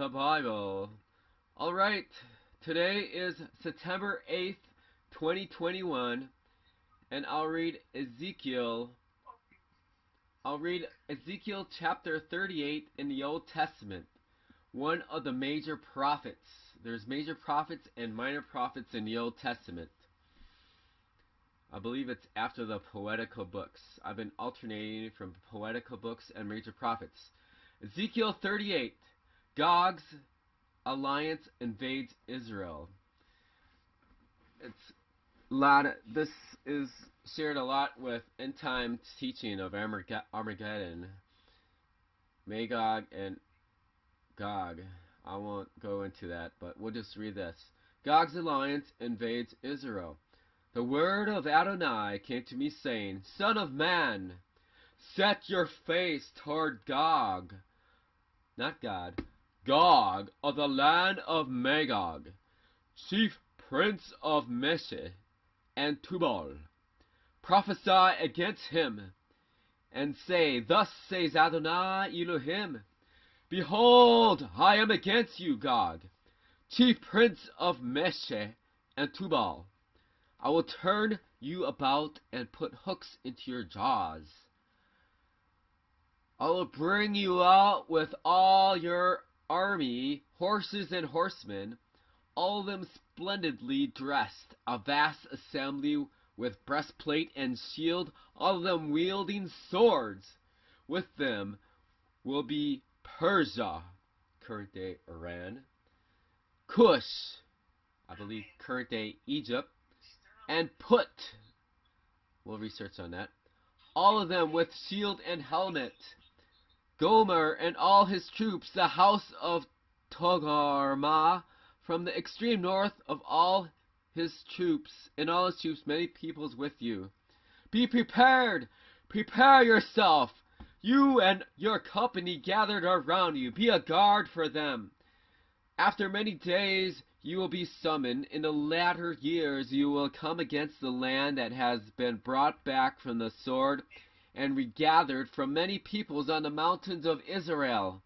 the Bible. Alright, today is September 8th, 2021, and I'll read Ezekiel. I'll read Ezekiel chapter 38 in the Old Testament, one of the major prophets. There's major prophets and minor prophets in the Old Testament. I believe it's after the poetical books. I've been alternating from poetical books and major prophets. Ezekiel 38 Gog's alliance invades Israel. It's a lot. Of, this is shared a lot with end time teaching of Armageddon, Magog and Gog. I won't go into that, but we'll just read this. Gog's alliance invades Israel. The word of Adonai came to me, saying, Son of man, set your face toward Gog, not God, Gog of the land of Magog, chief prince of Meshech and Tubal. Prophesy against him, and say, Thus says Adonai Elohim, Behold, I am against you, Gog, chief prince of Meshech and Tubal. I will turn you about and put hooks into your jaws. I will bring you out with all your army, horses and horsemen, all of them splendidly dressed, a vast assembly with breastplate and shield, all of them wielding swords. With them will be Persia, current day Iran, Cush, I believe current day Egypt, and Put. We'll research on that. All of them with shield and helmet. Gomer and all his troops, the house of Togarmah, from the extreme north of all his troops, and all his troops, many peoples with you. Be prepared! Prepare yourself! You and your company gathered around you. Be a guard for them. After many days you will be summoned. In the latter years you will come against the land that has been brought back from the sword and regathered from many peoples on the mountains of Israel,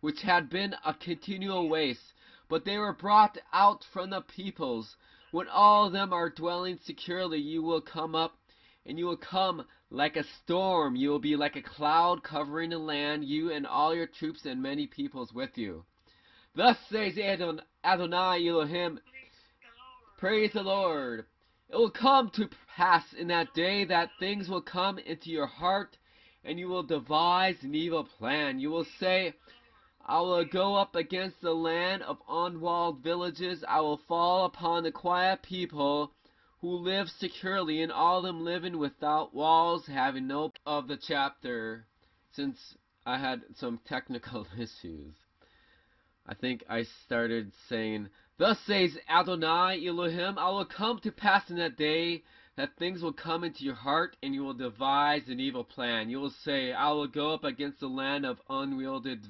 which had been a continual waste. But they were brought out from the peoples. When all of them are dwelling securely, you will come up, and you will come like a storm. You will be like a cloud covering the land, you and all your troops and many peoples with you. Thus says Adon Adonai Elohim, praise the Lord. It will come to pass in that day that things will come into your heart, and you will devise an evil plan. You will say, I will go up against the land of unwalled villages. I will fall upon the quiet people who live securely, and all of them living without walls, having no of the chapter, since I had some technical issues. I think I started saying, Thus says Adonai Elohim, I will come to pass in that day that things will come into your heart, and you will devise an evil plan. You will say, I will go up against the land of unwielded,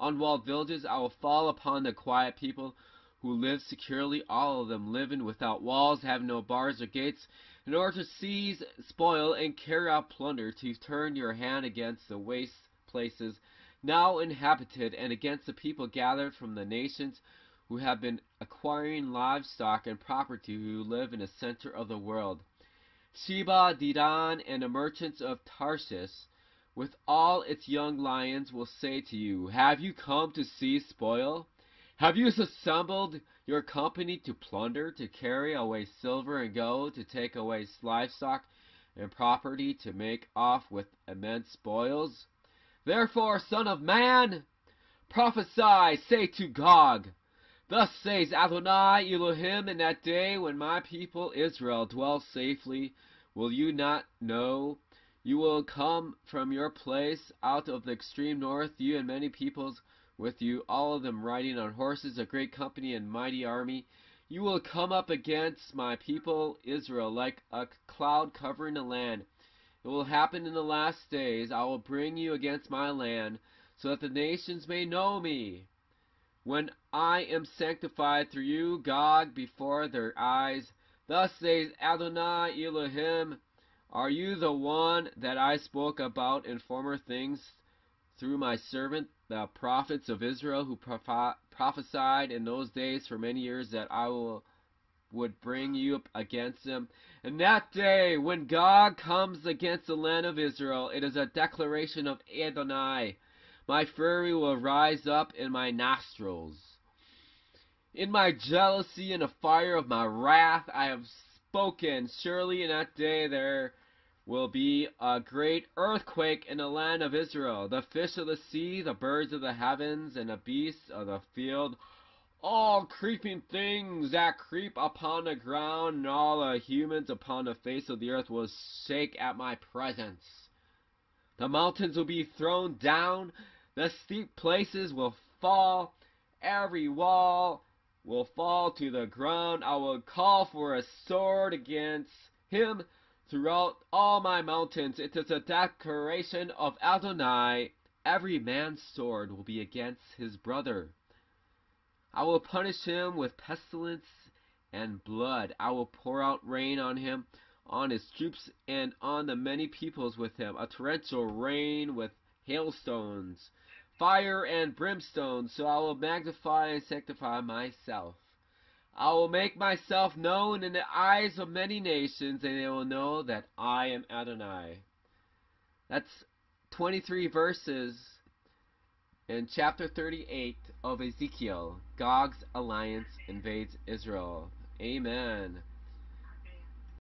unwalled villages. I will fall upon the quiet people who live securely, all of them living without walls, having no bars or gates, in order to seize, spoil, and carry out plunder, to turn your hand against the waste places now inhabited, and against the people gathered from the nations who have been acquiring livestock and property who live in the center of the world. Sheba, Dedan, and the merchants of Tarshish, with all its young lions, will say to you, Have you come to seize spoil? Have you assembled your company to plunder, to carry away silver and gold, to take away livestock and property, to make off with immense spoils? Therefore, son of man, prophesy, say to Gog, Thus says Adonai Elohim, in that day when my people Israel dwell safely, will you not know? You will come from your place out of the extreme north, you and many peoples with you, all of them riding on horses, a great company and mighty army. You will come up against my people Israel like a cloud covering the land. It will happen in the last days, I will bring you against my land, so that the nations may know me. When I am sanctified through you, Gog, before their eyes, thus says Adonai Elohim, Are you the one that I spoke about in former things, through my servant the prophets of Israel who prophesied in those days for many years that I will would bring you up against him. And that day when Gog comes against the land of Israel, it is a declaration of Adonai. My fury will rise up in my nostrils. In my jealousy and the fire of my wrath I have spoken. Surely in that day there will be a great earthquake in the land of Israel. The fish of the sea, the birds of the heavens, and the beasts of the field, all creeping things that creep upon the ground, and all the humans upon the face of the earth will shake at my presence. The mountains will be thrown down, the steep places will fall, every wall will fall to the ground. I will call for a sword against him throughout all my mountains. It is a declaration of Adonai. Every man's sword will be against his brother. I will punish him with pestilence and blood. I will pour out rain on him, on his troops, and on the many peoples with him, a torrential rain with hailstones, fire and brimstone. So I will magnify and sanctify myself. I will make myself known in the eyes of many nations, and they will know that I am Adonai. That's 23 verses in chapter 38 of Ezekiel. Gog's alliance invades Israel. Amen.